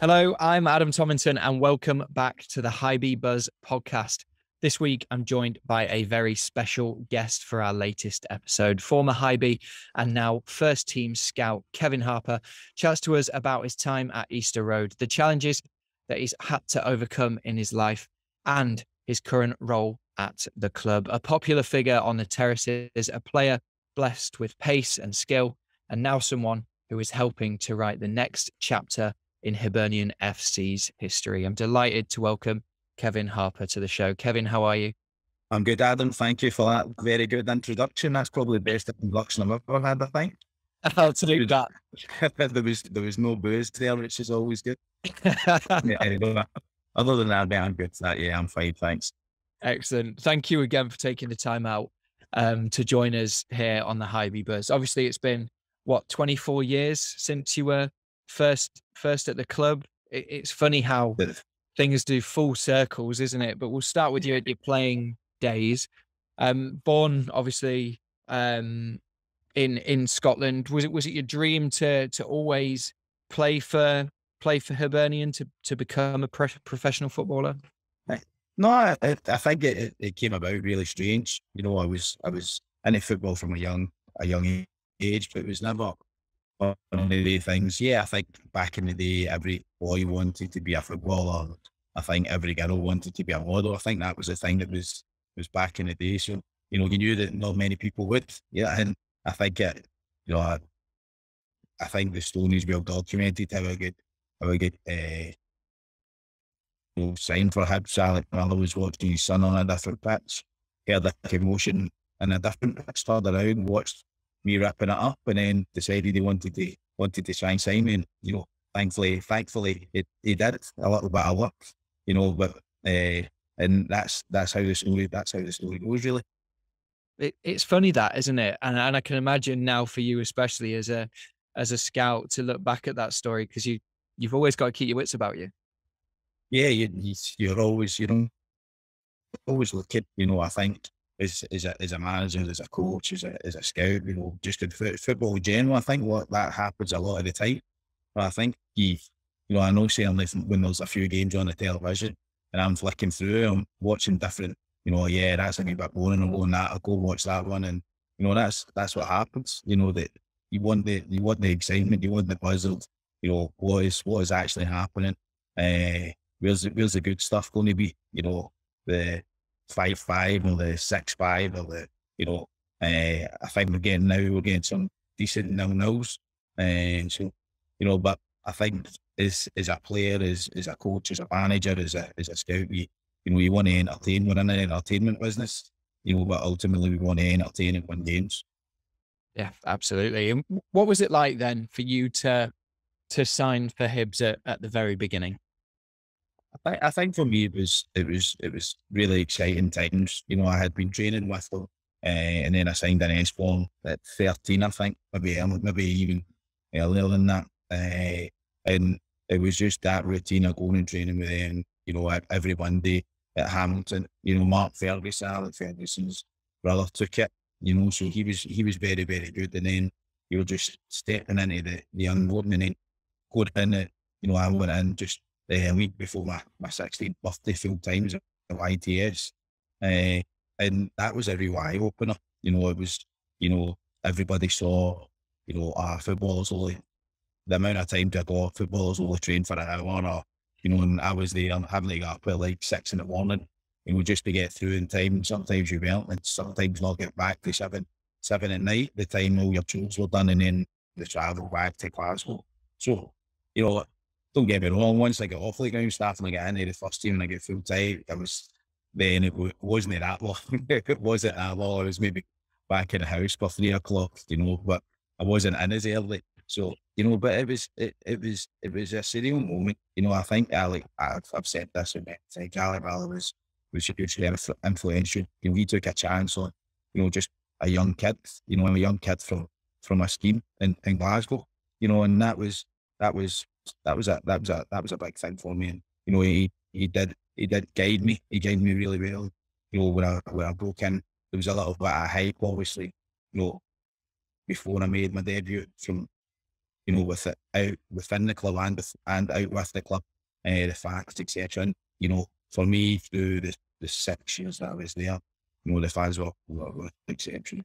Hello, I'm Adam Tomlinson, and welcome back to the Hibee Buzz podcast. This week, I'm joined by a very special guest for our latest episode. Former Hibee and now first team scout Kevin Harper chats to us about his time at Easter Road, the challenges that he's had to overcome in his life, and his current role at the club. A popular figure on the terraces, a player blessed with pace and skill, and now someone who is helping to write the next chapter in Hibernian FC's history. I'm delighted to welcome Kevin Harper to the show. Kevin, how are you? I'm good, Adam. Thank you for that very good introduction. That's probably the best introduction I've ever had, I think. I'll do that. there was there was no booze there, which is always good. yeah, other than that, I'm good. That yeah, I'm fine. Thanks. Excellent. Thank you again for taking the time out um, to join us here on the Hibee Buzz. Obviously, it's been what 24 years since you were first first at the club. It, it's funny how things do full circles, isn't it? But we'll start with you at your playing days. Um, born obviously um, in in Scotland. Was it was it your dream to to always play for play for Hibernian to to become a pre- professional footballer? No, I, I think it, it came about really strange. You know, I was I was into football from a young a young age, but it was never of the things. Yeah, I think back in the day, every boy wanted to be a footballer. I think every girl wanted to be a model. I think that was the thing that was was back in the day. So you know, you knew that not many people would. Yeah, and I think it. You know, I, I think the story is well documented how a good how a good uh, you know, sign for Hibs. Alex Miller was watching his son on a different pitch, heard the commotion in a different pitch, turned around, watched me ripping it up, and then decided he wanted to wanted to try and sign me. And you know, thankfully, thankfully, it, he did a little bit of luck, you know. But uh, and that's that's how the story that's how the story goes, really. It, it's funny that, isn't it? And and I can imagine now for you, especially as a as a scout, to look back at that story because you you've always got to keep your wits about you. Yeah, you, you're always you know always looking. You know, I think as, as, a, as a manager, as a coach, as a, as a scout, you know, just in football in general. I think what that happens a lot of the time. But I think you, you know, I know certainly when there's a few games on the television and I'm flicking through, I'm watching different, you know, yeah, that's a bit boring. I'm going that, I'll go watch that one. And, you know, that's, that's what happens. You know, that you want the, you want the excitement, you want the puzzle, you know, what is, what is actually happening? Uh, where's, where's the good stuff going to be? You know, the, five five or the six five or the you know uh, I think we're getting now we're getting some decent nil nils. And so you know but I think as as a player as as a coach as a manager as a as a scout you you know you want to entertain we're in an entertainment business you know but ultimately we want to entertain and win games. Yeah absolutely. And what was it like then for you to to sign for Hibs at, at the very beginning I think, I think for me it was it was it was really exciting times. You know, I had been training with them, uh, and then I signed an S form at thirteen, I think, maybe maybe even earlier than that. Uh, and it was just that routine of going and training with them. You know, every Monday at Hamilton. You know, Mark Ferguson, Alex Ferguson's brother, took it. You know, so he was he was very very good. And then you were just stepping into the the unknown, and then going in it. You know, I went in just uh, a week before my, my 16th birthday full time at YTS. Uh, and that was real eye opener. You know, it was, you know, everybody saw, you know, ah, footballers only, the amount of time to go, footballers only train for an hour or, you know, and I was there having to get up at like six in the morning, you know, just to get through in time. Sometimes you weren't, and sometimes not get back to seven, seven at night, the time all your chores were done, and then the travel back to Glasgow. So, you know, don't get me wrong, once I got off the ground, starting to get into the first team and I get full time, it was then it wasn't that long. it wasn't that long. I was maybe back in the house by three o'clock, you know, but I wasn't in as early. So, you know, but it was it, it was it was a surreal moment. You know, I think Ali I've, I've said this a I think Ali Bala was was hugely influential. You know, he took a chance on, you know, just a young kid, you know, I'm a young kid from from a scheme in, in Glasgow, you know, and that was that was that was a that was a that was a big thing for me. And you know, he he did he did guide me. He guided me really well. You know, when I when I broke in, there was a little bit of hype, obviously. You know, before I made my debut from you know, with it out within the club and with, and out with the club, uh, the facts, etc. And you know, for me, through the, the six years that I was there, you know, the fans were, were, were exceptional.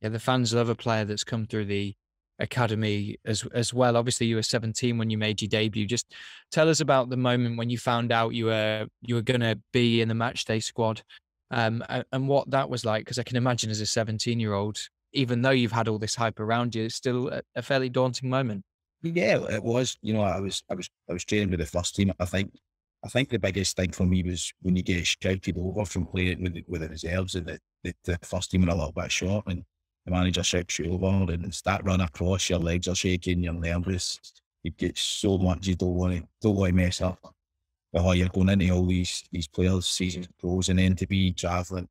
Yeah, the fans love a player that's come through the academy as as well. Obviously, you were 17 when you made your debut. Just tell us about the moment when you found out you were you were going to be in the match day squad, um, and what that was like. Because I can imagine as a 17 year old, even though you've had all this hype around you, it's still a, a, fairly daunting moment. Yeah, it was. You know, I was I was I was training with the first team. I think I think the biggest thing for me was when you get shouted over from playing with with the reserves and the, the, the first team are a little bit short and the manager shouts you over and it's that run across, your legs are shaking, you're nervous. You get so much you don't want to don't want to mess up. Oh, you're going into all these these players, season pros, and then to be travelling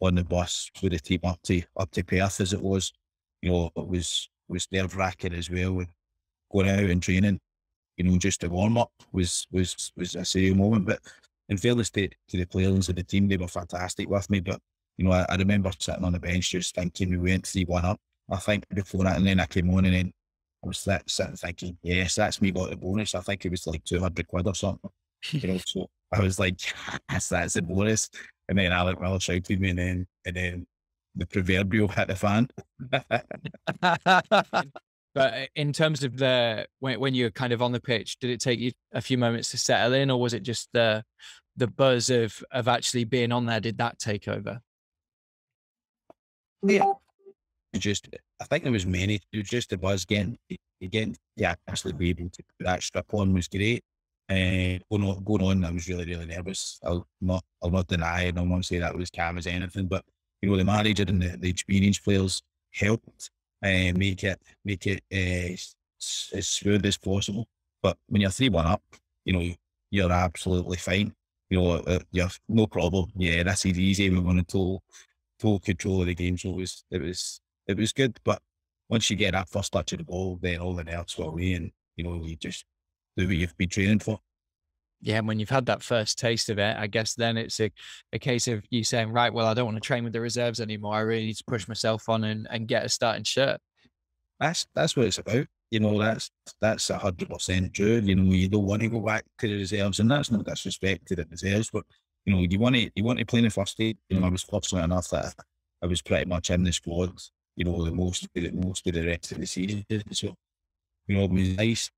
on the bus with the team up to up to Perth as it was, you know, it was was nerve wracking as well. And going out and training, you know, just to warm up was was was a serious moment. But in fairness to, to the players and the team, they were fantastic with me. But you know, I, I remember sitting on the bench just thinking we went 3 1 up, I think, before that. And then I came on and then I was sat sitting thinking, yes, that's me got the bonus. I think it was like 200 quid or something. you know, so I was like, yes, that's the bonus. And then Alex Miller shouted me and then, and then the proverbial hit the fan. but uh, in terms of the when when you're kind of on the pitch, did it take you a few moments to settle in, or was it just the the buzz of of actually being on there? Did that take over? Yeah. Just, I think there was many. It was just the buzz getting, again, yeah, actually be able to put that strip on was great. Uh, going on, going on, I was really, really nervous. I'll not, I'll not deny it. I want say that was calm as anything, but you know, the manager and the, the experienced players helped uh, make it, make it uh, as, smooth as possible. But when you're three one up, you know, you're absolutely fine. You know, uh, you're no problem. Yeah, this is easy. We're going to full control of the game. So it was it was it was good. But once you get that first touch of the ball, then all the nerves go away, and you know you just do what you've been training for. Yeah, And when you've had that first taste of it, I guess then it's a, a case of you saying, right, well, I don't want to train with the reserves anymore. I really need to push myself on and, and get a starting shirt. That's that's what it's about. You know, that's that's a hundred percent true. You know, you don't want to go back to the reserves, and that's no disrespect to the reserves, but you know, you want to you want to play in the first stage. You know, I mm. was fortunate enough that I was pretty much in the squad. You know, the most the most of the rest of the season. So, you know, it was nice.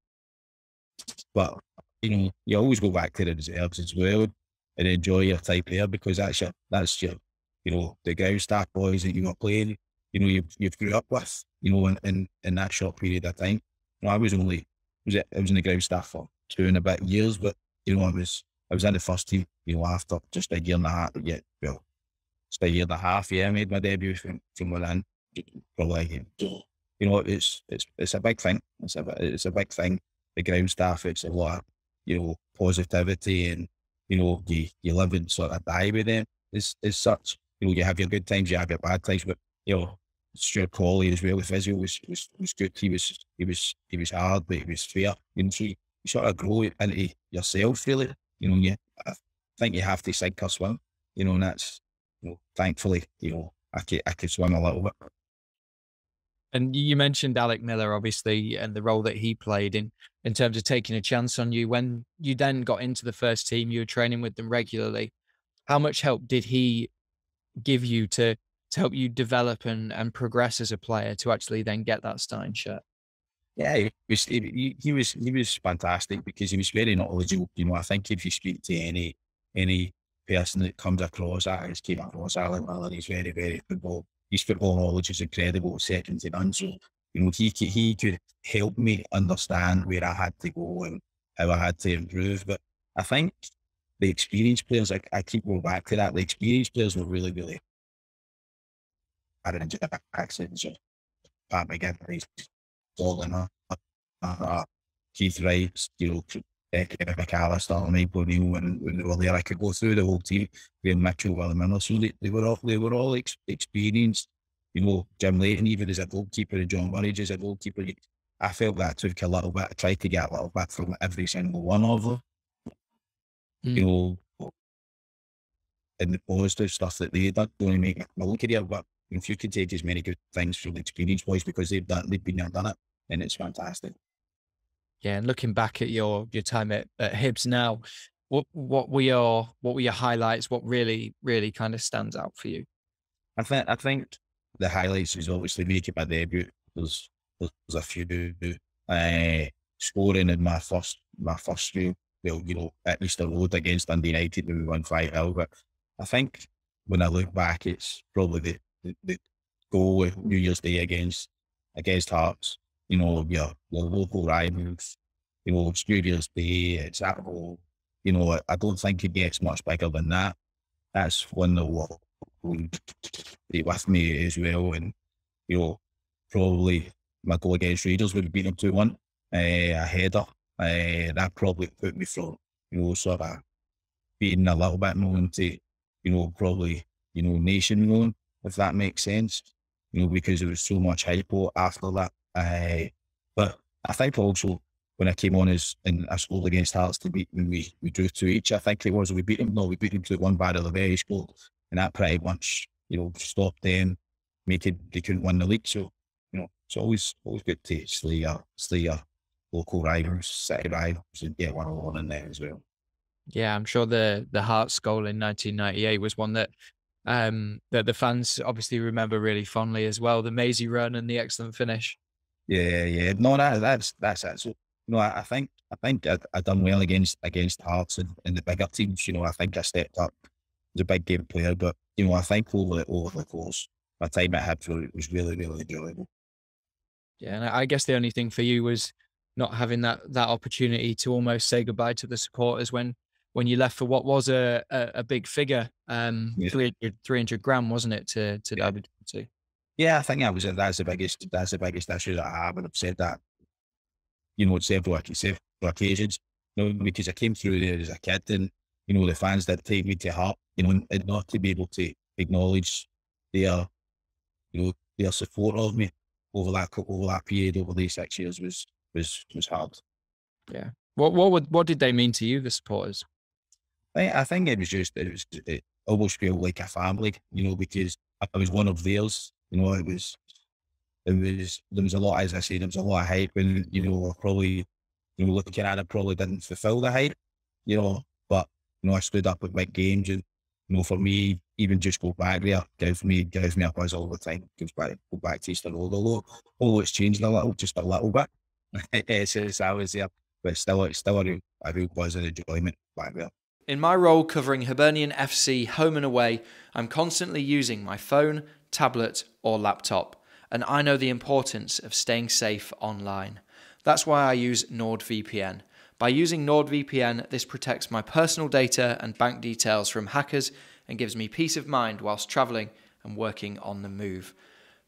But you know, you always go back to the reserves as well and enjoy your time there because that's your that's your you know the ground staff boys that you got playing. You know, you you've grew up with. You know, in, in in that short period of time. You know, I was only was it I was in the ground staff for two and a bit years, but you know, I was I was in the first team, you know, after just a year and a half, yeah, well, just a year and a half, yeah, I made my debut from, from within. Probably, you know, it's it's it's a big thing. It's a it's a big thing. The ground staff, it's a lot, of, you know, positivity, and you know, you you live and sort of die with them. It's it's such, you know, you have your good times, you have your bad times, but you know, Stuart Collie as well. The physio was was was good. He was he was he was hard, but he was fair. You know, so you, you sort of grow into yourself really. You know, you I think you have to sink or swim. You know, and that's you know, thankfully, you know, I could I could swim a little bit. And you mentioned Alex Miller, obviously, and the role that he played in in terms of taking a chance on you. When you then got into the first team, you were training with them regularly. How much help did he give you to to help you develop and and progress as a player to actually then get that starting shirt? Yeah, he was he, he was he was fantastic because he was very knowledgeable. You know, I think if you speak to any any person that comes across that has came across Alan Miller, he's very very football. His football knowledge is incredible, second to none. So you know, he he could help me understand where I had to go and how I had to improve. But I think the experienced players, I, I keep going back to that. The experienced players were really really. I didn't accent. Pat McGinn, falling off. Uh, Keith Wright, you know, Kevin McAllister, and Michael O'Neill when, when they were there. I could go through the whole team, Graham Mitchell, Willie Miller. So they, they were all they were all ex- experienced. You know, Jim Leighton, even as a goalkeeper, and John Burridge as a goalkeeper. I felt that took a little bit. I tried to get a little bit from every single one of them. Mm. You know, and the positive stuff that they done to make my own career. But if you could take as many good things from the experienced boys because they've done, they've been there, done it and it's fantastic. Yeah, and looking back at your your time at, at Hibs now, what what were your what were your highlights? What really really kind of stands out for you? I think I think the highlights is obviously making my debut. There's there's a few uh, scoring in my first my first few. Well, you know, at Easter Road against Dundee United when we won five 0 But I think when I look back, it's probably the, the, the goal New Year's Day against against Hearts. You know, your, your local rivals. You know, Year's Day. It's that whole. You know, I, don't think it gets much bigger than that. That's one that will be with me as well, and you know, probably my goal against Rangers would have them two one, uh, a header. Uh, that probably put me from you know sort of being a little bit known to you know probably you know nation known if that makes sense you know, because there was so much hype after that. Uh, but I think also when I came on as and I scored against Hearts to beat them, we, we drew to each. I think it was we beat them. No, we beat them to one by the very score, and that pretty much you know stopped them, making they couldn't win the league. So you know it's always always good to slay your slay your local rivals, city rivals, and get one on one in there as well. Yeah, I'm sure the the Hearts goal in 1998 was one that um, that the fans obviously remember really fondly as well. The mazy run and the excellent finish. Yeah, yeah. No, that, that's that's it. So, you know, I, I think I think I, I done well against against Hearts and, and the bigger teams. You know, I think I stepped up as a big game player, but you know, I think over over the course, my time at Hibs was really really enjoyable. Yeah, and I guess the only thing for you was not having that that opportunity to almost say goodbye to the supporters when when you left for what was a a, a big figure, um, yeah. 300, 300 grand, wasn't it, to to yeah. to? Yeah, I think that was that's the biggest that's the biggest issue that I have, and I've said that, you know, several several occasions, you know, because I came through there as a kid, and you know, the fans did take me to heart, you know, and not to be able to acknowledge their, you know, their support of me over that over that period over these six years was was was hard. Yeah. What what would what did they mean to you, the supporters? I, I think it was just it was it almost felt like a family, you know, because I was one of theirs. You know, it was it was there was a lot, as I say, there was a lot of hype, and you know, probably you know looking at it, probably didn't fulfil the hype, you know. But you know, I stood up with big games, and you know, for me, even just go back there gives me gives me a buzz all the time. Gives back go back to Easter Road, although although it's changed a little, just a little bit since I was there, but still, it's still a real, a real buzz and enjoyment back there. In my role covering Hibernian FC home and away, I'm constantly using my phone, tablet, or laptop, and I know the importance of staying safe online. That's why I use NordVPN. By using NordVPN, this protects my personal data and bank details from hackers and gives me peace of mind whilst traveling and working on the move.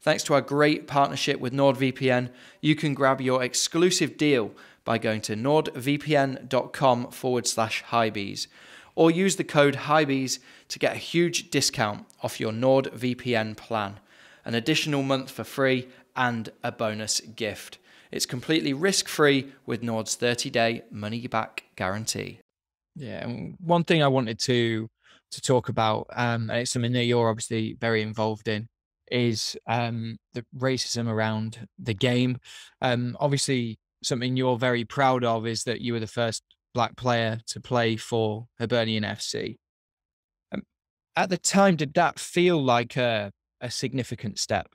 Thanks to our great partnership with NordVPN, you can grab your exclusive deal by going to nordvpn.com forward slash hibees or use the code HIBEES to get a huge discount off your NordVPN plan, an additional month for free, and a bonus gift. It's completely risk free with Nord's 30 day money back guarantee. Yeah, and one thing I wanted to to talk about, um, and it's something that you're obviously very involved in, is um, the racism around the game. Um, obviously, something you're very proud of is that you were the first black player to play for Hibernian FC. Um, at the time, did that feel like a, a significant step?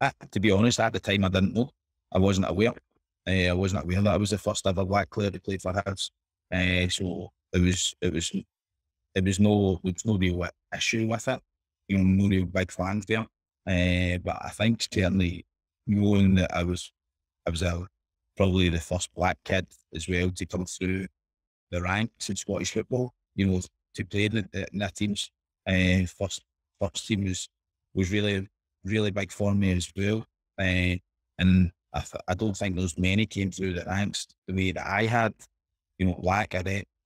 Uh, to be honest, at the time, I didn't know. I wasn't aware. Uh, I wasn't aware that I was the first ever black player to play for Hibs. Uh, so it was, it was, it was no, there was no real issue with it. You know, no real big fans there. Uh, but I think certainly knowing that I was, I was a probably the first black kid as well to come through the ranks in Scottish football. You know, to play in, the, in team's uh, first first team was was really really big for me as well. Uh, and I, th- I don't think there's many came through the ranks the way that I had. You know, black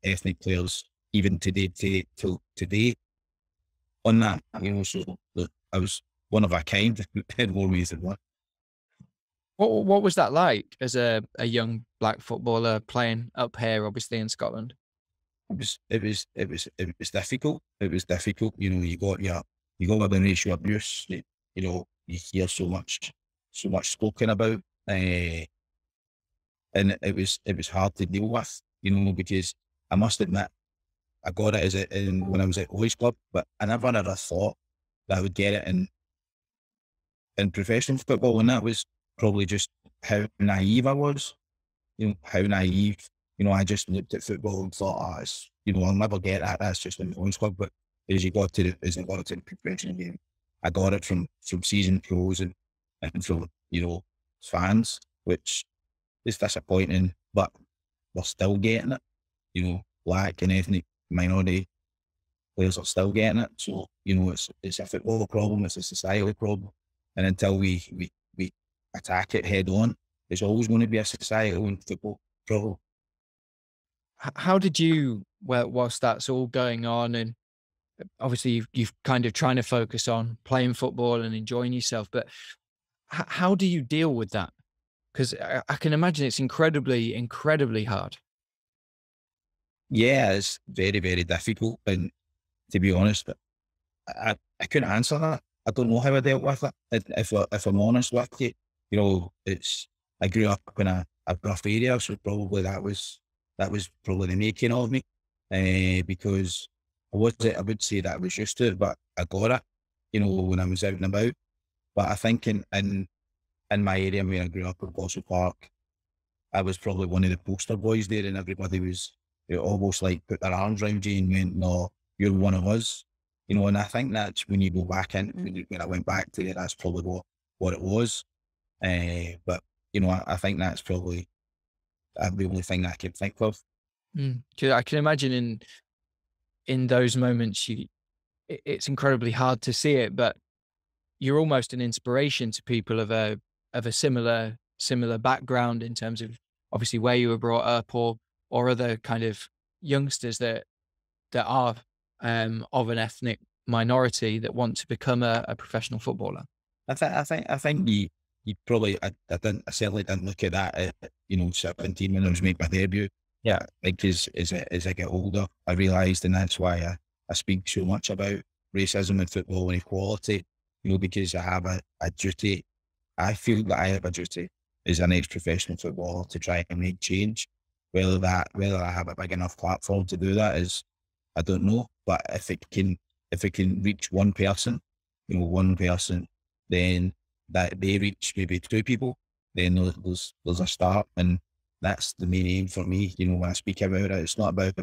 ethnic players even today to, to today on that. You know, so I was one of a kind in more ways than one. What what was that like as a, a young black footballer playing up here, obviously in Scotland? It was it was it was it was difficult. It was difficult. You know, you got your you got the racial abuse. You, know, you hear so much so much spoken about. uh, and it was it was hard to deal with, you know, because I must admit I got it as a, in, when I was at Boys Club, but I never ever thought that I would get it in in professional football, and that was probably just how naive I was. You know, how naive. You know, I just looked at football and thought, oh, it's, you know, I'll never get that. That's just in the Club. But as you got to the, as you got to the professional game, I got it from from season pros and and from you know fans, which is disappointing, but we're still getting it. You know, black and ethnic minority players are still getting it. So, you know, it's it's a football problem, it's a society problem. And until we, we attack it head on, there's always going to be a societal and football problem. How did you, well, whilst that's all going on, and uh, obviously you've, you've kind of trying to focus on playing football and enjoying yourself, but how do you deal with that? Because I, uh, I can imagine it's incredibly, incredibly hard. Yeah, it's very, very difficult. And to be honest, but I, I couldn't answer that. I don't know how I dealt with it. If, if I'm honest with you, you know, it's, I grew up in a, a rough area, so probably that was, that was probably the making of me. Uh, because I wasn't I would say that I was used to it, but I got it, you know, when I was out and about. But I think in, in, in my area, when I grew up in Boswell Park, I was probably one of the poster boys there and everybody was almost like put their arms around you and went, no, you're one of us. You know, and I think that's when you go back in, when, when I went back to it, that's probably what, what it was. Uh, but, you know, I, I, think that's probably the only thing I can think of. Mm. I can imagine in in those moments, you it, it's incredibly hard to see it, but you're almost an inspiration to people of a of a similar similar background in terms of obviously where you were brought up or or other kind of youngsters that that are um, of an ethnic minority that want to become a, a professional footballer? I think I think I think you probably I, I didn't I certainly didn't look at that at, you know seventeen when I was making my debut. Yeah, like as as I, as I get older, I realised, and that's why I, I speak so much about racism in football and equality. You know, because I have a, a duty. I feel that I have a duty as an ex-professional footballer to try and make change. Whether that whether I have a big enough platform to do that is I don't know. But if it can if it can reach one person, you know, one person, then that they reach maybe two people, then there's there's a start. And that's the main aim for me. You know, when I speak about it, it's not about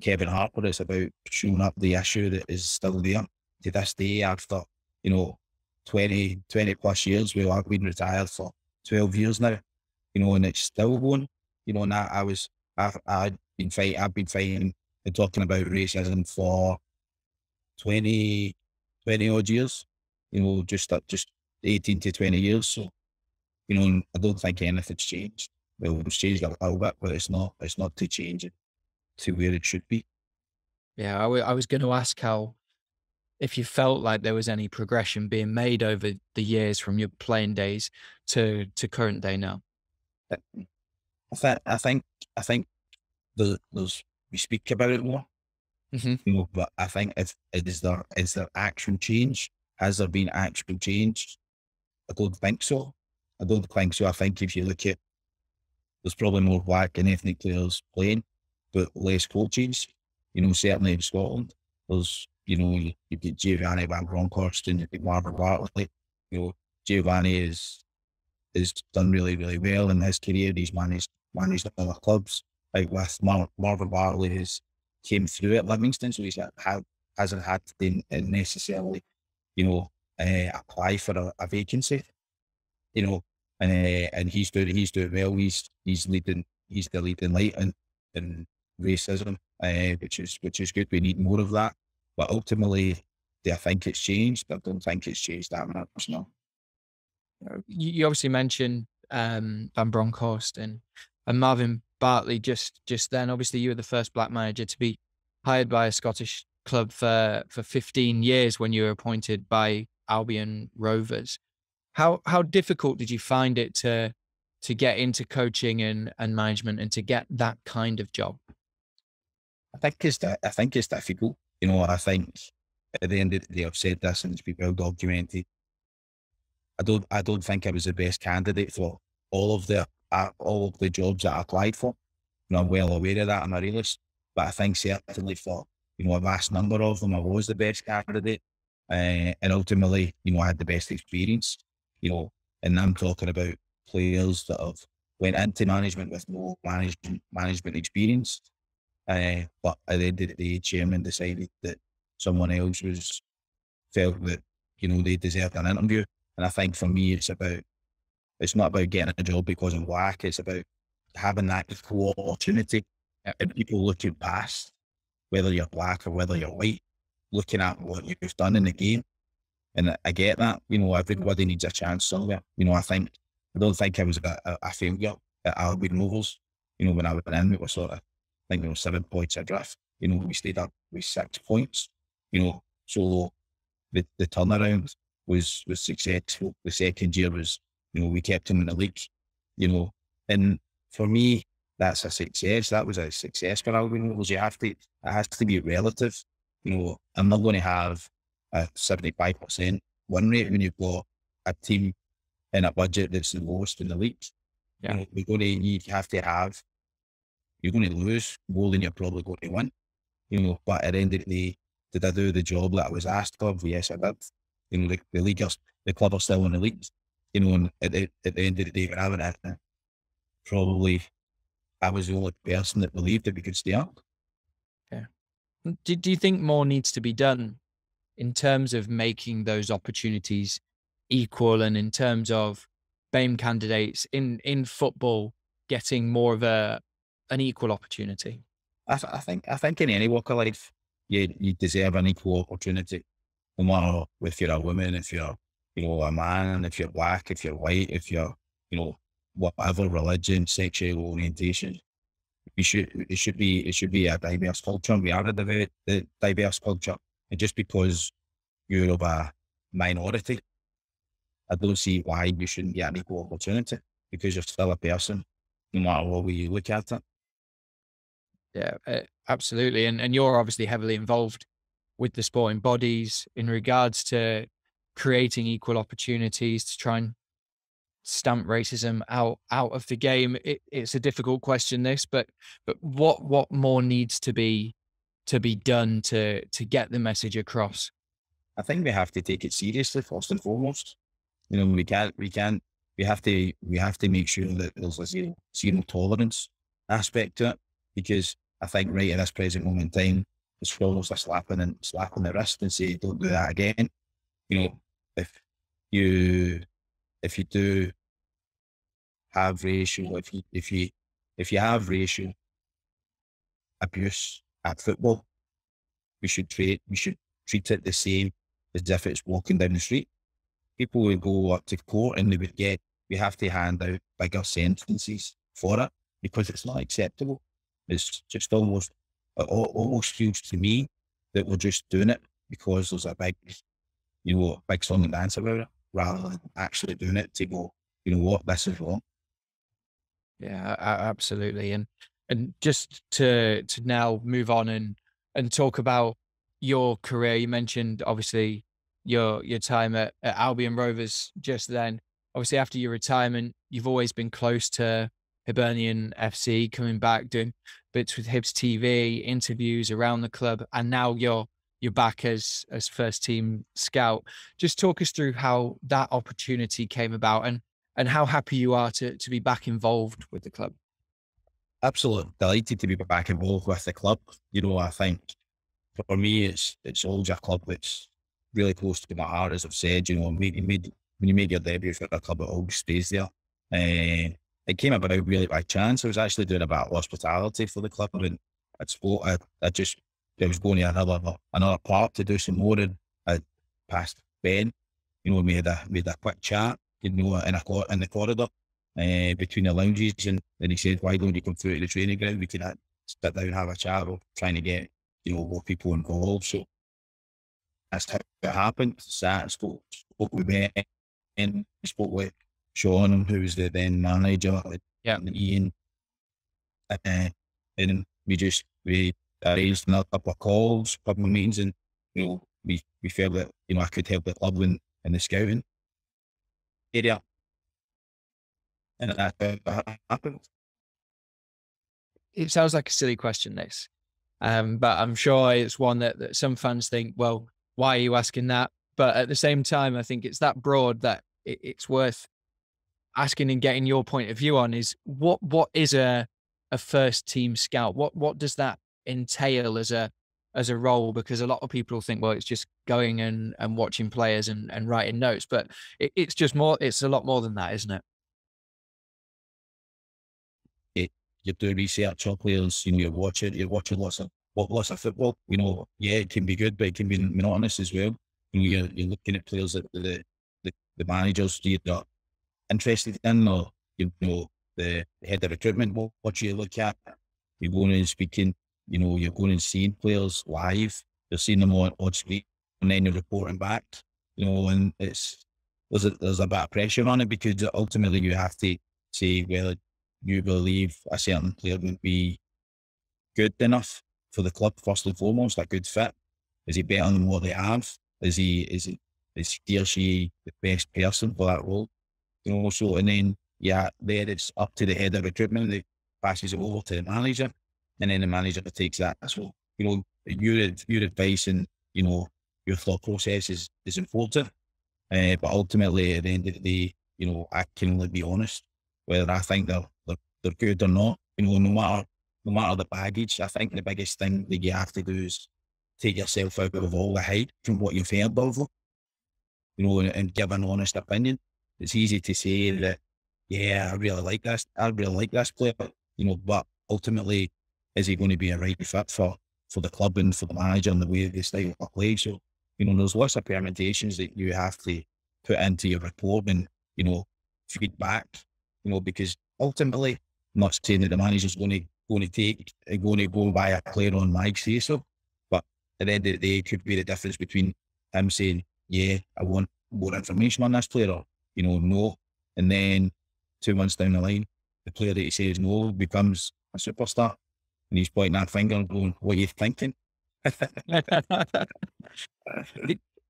Kevin Harper, it's about showing up the issue that is still there to this day after, you know, 20, 20 plus years. Well, I've been retired for 12 years now, you know, and it's still going, you know, and I, I was I've, I've been fighting, I've been fighting and talking about racism for 20, 20 odd years, you know, just, just 18 to 20 years. So, you know, I don't think anything's changed. Well, it's changed a little bit, but it's not, it's not to change it to where it should be. Yeah, I, w- I was going to ask how, if you felt like there was any progression being made over the years from your playing days to to current day now. Uh, I think I think I think the, there's we speak about it more. Mm-hmm. You know, but I think if is there is there actual change? Has there been actual change? I don't think so. I don't think so. I think if you look at there's probably more black and ethnic players playing, but less coaches. You know, certainly in Scotland, there's you know you, you get Giovanni Van Bronckhorst and you get Marvin Bartley. You know, Giovanni is is done really really well in his career. He's managed managed other clubs, like with Mar- Marvin Bartley, who's came through at Livingston, so he's had, hasn't had to necessarily, you know, uh, apply for a, a, vacancy, you know, and uh, and he's doing he's doing well. He's he's leading he's the leading light in, in racism, uh, which is which is good. We need more of that, but ultimately, do I think it's changed? I don't think it's changed that much. No. You obviously mentioned um, Van Bronckhorst and and Marvin Bartley just just then. Obviously, you were the first black manager to be hired by a Scottish club for for 15 years when you were appointed by Albion Rovers. How how difficult did you find it to to get into coaching and, and management and to get that kind of job? I think it's that I think it's difficult. You know, I think at the end of the day, I've said this and it's been well documented. I don't I don't think I was the best candidate for all of the uh, all of the jobs that I applied for. You know, I'm well aware of that. I'm a realist, but I think certainly for you know a vast number of them, I was the best candidate, uh, and ultimately, you know, I had the best experience. You know, and I'm talking about players that have went into management with no management management experience. Uh, but at the end of the day, chairman decided that someone else was felt that you know they deserved an interview. And I think for me, it's about it's not about getting a job because I'm black. It's about having that equal opportunity and people looking past whether you're black or whether you're white, looking at what you've done in the game. And I get that, you know, mm. everybody needs a chance somewhere. You know, I think I don't think I was a, a, a failure at Albion Rovers. You know, when I went in, it was sort of, I think there was seven points adrift. You know, we stayed up with six points. You know, so the, the turnaround was was successful. The second year was, you know, we kept him in the league. You know, and for me, that's a success. That was a success for Albion Rovers. You have to, it has to be relative. You know, I'm not going to have a 75% win rate when you've got a team in a budget that's the lowest in the league. Yeah. You know, we're going to, you have to have, you're going to lose more than you're probably going to win. You know, but at the end of the day, did I do the job that I was asked of? Yes, I did. You know, the, the league, are, the club are still in the league. You know, and at the, at the end of the day, when I went in, probably I was the only person that believed that we could stay up. Do, do you think more needs to be done in terms of making those opportunities equal and in terms of BAME candidates in, in football getting more of a an equal opportunity? I, th- I think I think in any walk of life, you you deserve an equal opportunity. No matter if you're a woman, if you're you know a man, if you're black, if you're white, if you're you know whatever religion, sexual orientation. We should it should be it should be a diverse culture. We are a diverse, culture, and just because you're of a minority, I don't see why you shouldn't get an equal opportunity because you're still a person, no matter what way you look at it. Yeah, uh, absolutely. And and you're obviously heavily involved with the sporting bodies in regards to creating equal opportunities to try and stamp racism out out of the game. It, it's a difficult question, this, but but what what more needs to be to be done to to get the message across? I think we have to take it seriously first and foremost. You know, we can't we can't we have to we have to make sure that there's a zero, zero tolerance aspect to it because I think right at this present moment in time, it's almost a slapping and slapping the wrist and say, don't do that again. You know, if you if you do have racial, if you if you if you have racial abuse at football, we should treat we should treat it the same as if it's walking down the street. People would go up to court and they would get we have to hand out bigger sentences for it because it's not acceptable. It's just almost it almost feels to me that we're just doing it because there's a big you know, big song and dance about it rather than actually doing it to go, you know what, this is wrong. Yeah, absolutely. And and just to to now move on and and talk about your career. You mentioned obviously your your time at, at Albion Rovers just then. Obviously, after your retirement, you've always been close to Hibernian FC, coming back doing bits with Hibs TV, interviews around the club, and now you're you're back as as first team scout. Just talk us through how that opportunity came about and and how happy you are to to be back involved with the club. Absolutely delighted to be back involved with the club. You know, I think for me, it's it's always a club that's really close to my heart. As I've said, you know, when you made when you make your debut for a club, it always stays there. And it came about really by chance. I was actually doing a bit of hospitality for the club, and I spoke. I, I just I was going to another another park to do some more and I passed Ben. You know, we had a we had a quick chat, you know, in a in the corridor uh, between the lounges and then he said, Why don't you come through to the training ground? We can uh, sit down and have a chat. We're trying to get, you know, more people involved. So that's how it happened. Sat spoke spoke with Ben and spoke with Shaun, who was the then manager, yeah. Ian. Uh, and we just we arranged another couple of calls, couple of meetings, and you know, we, we felt that you know I could help the club in, in the scouting area. and that's it happened. It sounds like a silly question, this, um, but I'm sure it's one that, that some fans think, well, why are you asking that? But at the same time, I think it's that broad that it, it's worth asking and getting your point of view on is what what is a a first team scout? What what does that entail as a as a role? Because a lot of people think, well, it's just going and, and watching players and, and writing notes, but it, it's just more. It's a lot more than that, isn't it? it you do research on players. You know, you're watching. You're watching lots of lots of football. You know, yeah, it can be good, but it can be monotonous as well. You know, you're, you're looking at players that the the, the managers you're not interested in, or you know, the head of recruitment. What, what you look at, you're going and speaking. You know, you're going and seeing players live. You're seeing them on, on screen, and then you're reporting back. You know, and it's there's a there's a bit of pressure on it because ultimately you have to say whether you believe a certain player would be good enough for the club first and foremost, a good fit. Is he better than what they have? Is he is he is he or she the best person for that role? You know, so and then yeah, there it's up to the head of recruitment that passes it over to the manager, and then the manager takes that. So you know, your your advice and you know your thought process is is important, uh, but ultimately at the end of the day, you know, I can only be honest whether I think they're they're, they're good or not. You know, no matter no matter the baggage, I think the biggest thing that you have to do is take yourself out of all the hype from what you've heard of them, you know, and, and give an honest opinion. It's easy to say that, yeah, I really like this, I really like this player, you know, but ultimately, is he going to be a right fit for, for the club and for the manager and the way they style of play? So, you know, there's lots of permutations that you have to put into your report and, you know, feedback, you know, because ultimately, I'm not saying that the manager's going to going to take going to go by a player on my say so. But at the end of the day, it could be the difference between him saying, Yeah, I want more information on this player or, you know, no. And then two months down the line, the player that he says no becomes a superstar. And he's pointing that finger and going, What are you thinking? it,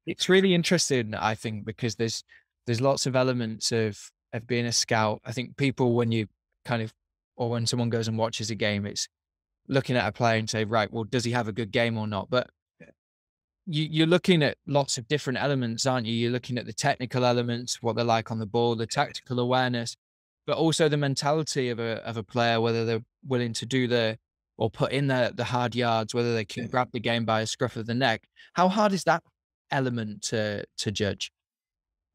it's really interesting, I think, because there's there's lots of elements of of being a scout. I think people when you kind of or when someone goes and watches a game, it's looking at a player and say, right, well, does he have a good game or not? But you, you're looking at lots of different elements, aren't you? You're looking at the technical elements, what they're like on the ball, the tactical awareness, but also the mentality of a of a player, whether they're willing to do the or put in the the hard yards, whether they can grab the game by a scruff of the neck. How hard is that element to to judge?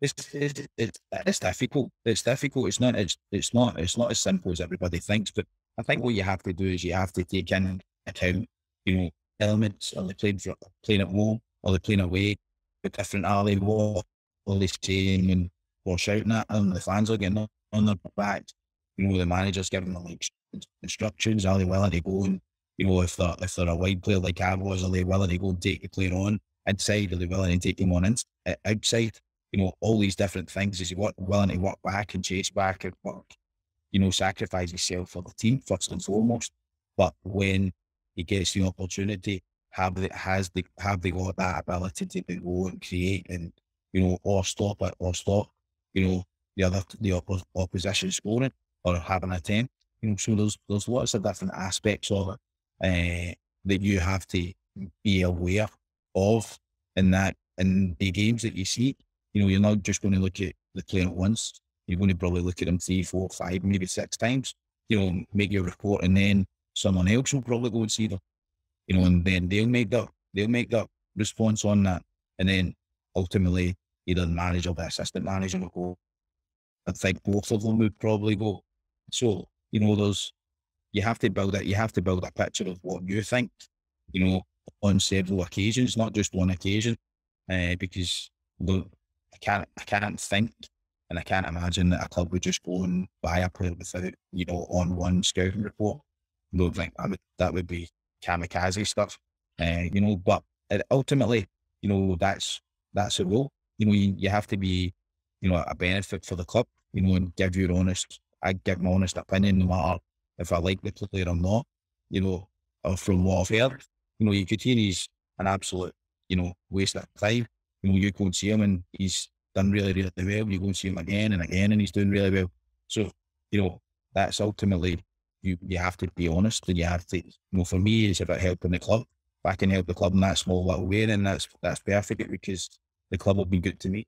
It's, it's, it's, it's difficult. It's difficult. It's not, it's, it's not, it's not as simple as everybody thinks, but I think what you have to do is you have to take in account, you know, elements. Are they playing, for, playing at home? Are they playing away? How different are they? What are they saying and or shouting at them? The fans are getting on their back. You know, the manager's giving them like instructions. Are they willing to go and, you know, if they're, if they're a wide player like I was, are they willing to go and take the player on inside? Are they willing to take him on in, outside? you know, all these different things you work willing to work back and chase back and work, you know, sacrifice yourself for the team first and foremost. But when he gets the opportunity, have the has the have they got that ability to go and create and you know, or stop it or stop, you know, the other the oppo- opposition scoring or having a ten. You know, so there's there's lots of different aspects of it uh, that you have to be aware of in that in the games that you see you know, you're not just going to look at the player once. You're going to probably look at them three, four, five, maybe six times. You know, make your report, and then someone else will probably go and see them. You know, and then they'll make that they'll make that response on that, and then ultimately either the manager or the assistant manager will go. I think both of them would probably go. So you know, there's you have to build it. You have to build a picture of what you think. You know, on several occasions, not just one occasion, uh, because the I can't I can't think and I can't imagine that a club would just go and buy a player without, you know, on one scouting report. I don't think that would that would be kamikaze stuff. Uh, you know, but ultimately, you know, that's that's a rule. You know, you, you have to be, you know, a benefit for the club, you know, and give your honest I give my honest opinion no matter if I like the player or not, you know, or from what I've heard. You know, you could hear he's an absolute, you know, waste of time you know, you go and see him and he's done really, really well. You go and see him again and again and he's doing really well. So you know, that's ultimately you you have to be honest and you have to you know, for me it's about helping the club. If I can help the club in that small little way, then that's that's perfect because the club will be good to me.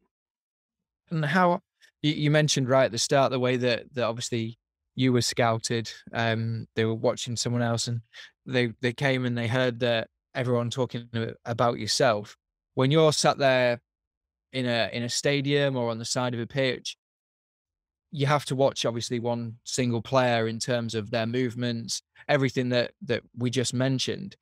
And how you, you mentioned right at the start the way that that obviously you were scouted. Um, they were watching someone else, and they they came and they heard that everyone talking about yourself. When you're sat there in a in a stadium or on the side of a pitch, you have to watch obviously one single player in terms of their movements, everything that that we just mentioned.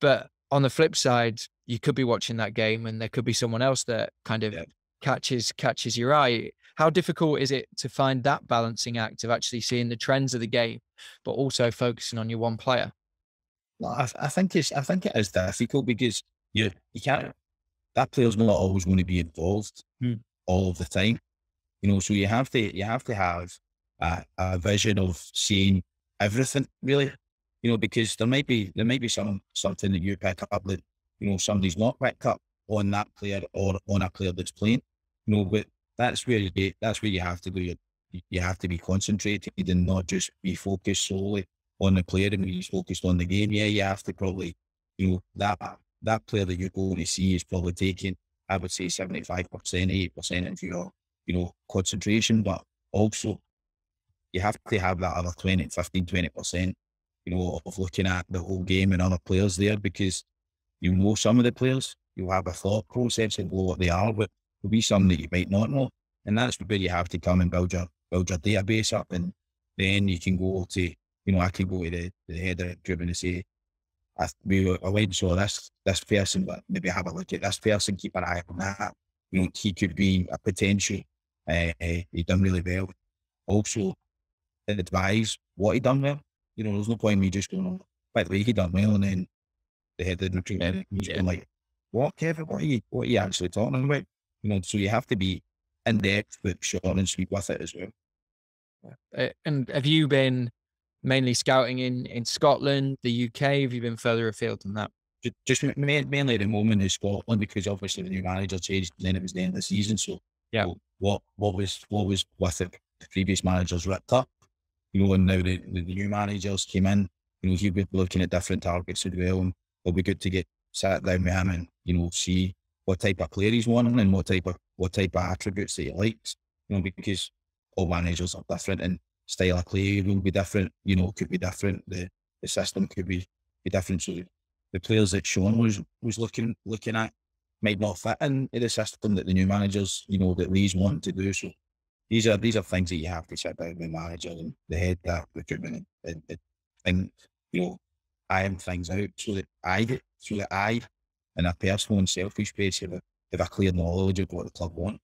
But on the flip side, you could be watching that game and there could be someone else that kind of yeah. catches catches your eye. How difficult is it to find that balancing act of actually seeing the trends of the game, but also focusing on your one player? Well, I, I think it's I think it is difficult because you you can't that player's not always going to be involved hmm. all of the time. You know, so you have to you have to have a, a vision of seeing everything really. You know, because there might be there might be some something that you pick up that you know somebody's not picked up on that player or on a player that's playing. You know, but that's where you that's where you have to do your you have to be concentrated and not just be focused solely on the player and be focused on the game. Yeah, you have to probably, you know, that that player that you're going to see is probably taking, I would say, 75%, 80% of your, you know, concentration, but also you have to have that other 20, 15, 20%, you know, of looking at the whole game and other players there because you know some of the players, you have a thought process and what they are, but there'll be some that you might not know. And that's where you have to come and build your build your database up and then you can go to, you know, I can go to the, the head of driven and say, I, we were, I went and saw this this person, but maybe have a look at this person, keep an eye on that. You know, he could be a potential. Uh, he done really well. Also, advise what he done well. You know, there's no point in me just going, oh, by the way, he done well, and then the head of the treatment, he's yeah. going like, what, Kevin? What are you, what are you actually talking about? You know, so you have to be in depth, but short and sweet with it as well. Uh, and have you been mainly scouting in in Scotland, the UK? Have you been further afield than that? Just mainly at the moment in Scotland because obviously the new manager changed. Then it was the end of the season. So yeah, what what was what was with the, the previous managers ripped up, you know, and now the, the new managers came in. You know, he'll be looking at different targets as well, and it'll be good to get sat down with him and you know see what type of player he's wanting and what type of what type of attributes he likes. You know, because all managers are different and style of play will be different. You know, could be different. The the system could be be different. So the players that Shaun was was looking looking at might not fit in the system that the new managers, you know, that Lee's want to do. So these are these are things that you have to sit down with the manager and the head that recruitment and, and, and you know, iron things out so that I get so that I in a personal and selfish space have a, have a clear knowledge of what the club want.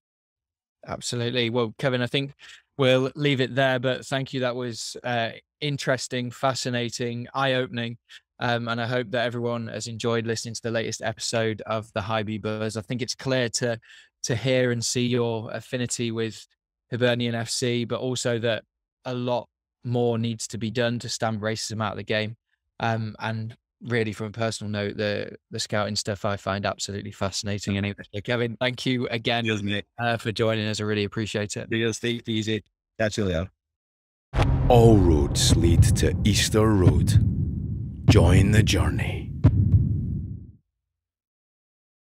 Absolutely. Well, Kevin, I think we'll leave it there. But thank you. That was uh, interesting, fascinating, eye opening. Um, and I hope that everyone has enjoyed listening to the latest episode of the Hibee Buzz. I think it's clear to to hear and see your affinity with Hibernian FC, but also that a lot more needs to be done to stamp racism out of the game. Um, and really, from a personal note, the the scouting stuff I find absolutely fascinating. Anyway, Kevin, thank you again uh, for joining us. I really appreciate it. Cheers, take easy. Catch you later. All roads lead to Easter Road. Join the journey.